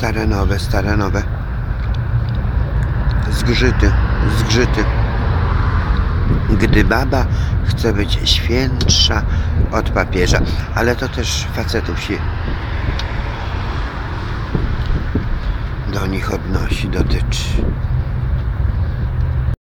stare nowe, stare nowe. Zgrzyty, zgrzyty. Gdy baba chce być świętsza od papieża, ale to też facetów się do nich odnosi, dotyczy.